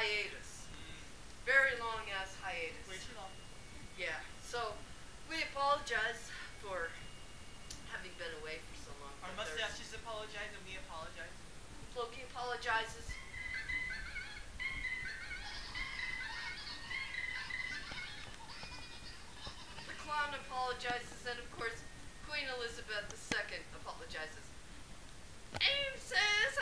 hiatus. Very long ass hiatus. Way too long. Yeah. So we apologize for having been away for so long. Our mustaches apologize and we apologize. Loki apologizes. The clown apologizes and of course Queen Elizabeth II apologizes. Aim says,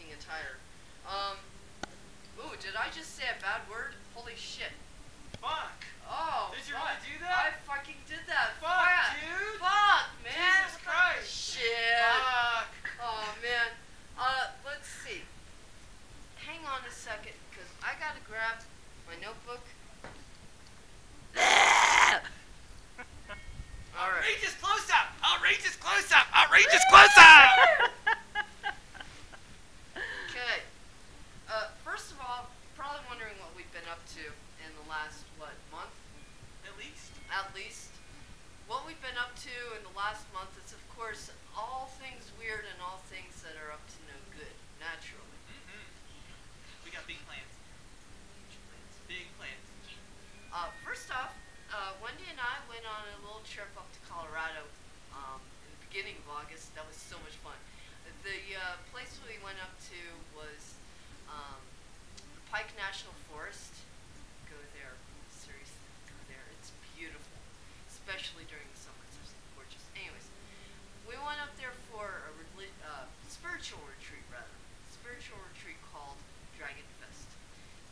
fucking attire. Um, ooh, did I just say a bad word? Holy shit. Fuck! Oh, Did you fuck. really do that? I fucking did that. Fuck, dude! Fuck, man. Jesus Christ! Shit. Fuck! Oh man. Uh, let's see. Hang on a second, cause I gotta grab my notebook. All right. Outrageous close up! Outrageous close up! Outrageous close up! Okay. Uh, first of all, probably wondering what we've been up to in the last what month, At least. at least. What we've been up to in the last month is, of course, all things weird and all things that are up to no good, naturally. Mm-hmm. We got big plans. Big plans. Uh, first off, uh, Wendy and I went on a little trip up to Colorado um, in the beginning of August. That was so much fun. The uh, place we went up to was um, the Pike National Forest. Go there, seriously, go there. It's beautiful, especially during the summer. It's just gorgeous. Anyways, we went up there for a reli- uh, spiritual retreat, rather. Spiritual retreat called Dragon Fest.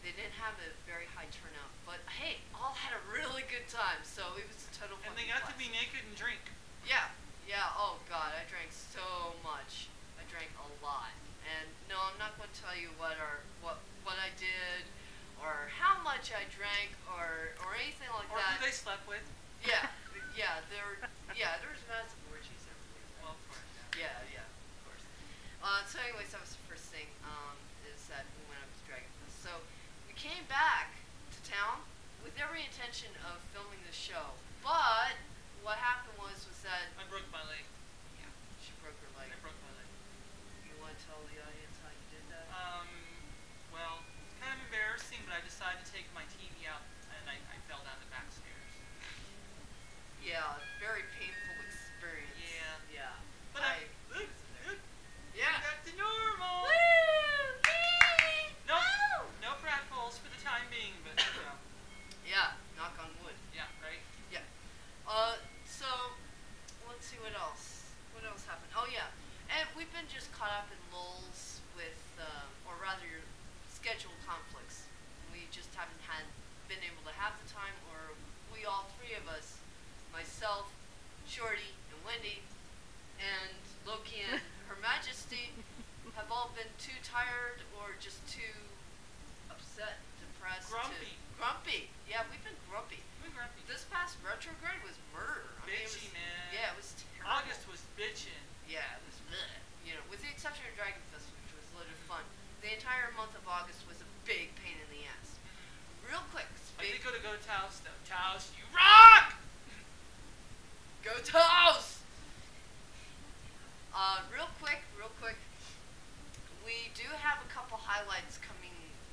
They didn't have a very high turnout, but hey, all had a really good time. So it was a total. And they got to be naked and drink. Yeah, yeah. Oh god, I drank so much. I drank a lot. And no, I'm not going to tell you what or what what I did, or how much I drank, or or anything like Or that. who they slept with. Yeah, yeah. There, yeah. There was massive orgies everywhere. Well, of course. Yeah, yeah, of course. Uh, so, anyways, that was the first thing. Um, is that we went up to Dragon Fest. So we came back to town with every intention of filming the show, but what happened was was that I broke my leg. yeah, she broke her leg. I broke my leg. You want to tell the audience how you did that? Um, well, it's kind of embarrassing, but I decided to take my TV out and I, I fell down the back stairs. yeah, very painful experience. Yeah. Yeah. But I, I, look, look, yeah. back to normal. Woo! Yay! No, Woo! no pratfalls for the time being, but you know, Yeah. Knock on wood. yeah, right. Yeah. Uh, so let's see what else. What else happened? Oh yeah, and we've been just caught up in lulls with, um, or rather, your schedule conflicts. We just haven't had been able to have the time, or we all three of us, myself, Shorty, and Wendy, and Loki and Her Majesty, have all been too tired or just too upset, depressed, to- Grumpy. grumpy. Yeah, we've been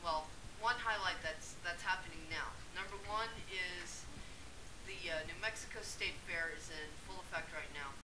well, one highlight that's, that's happening now. Number one is the uh, New Mexico State Fair is in full effect right now.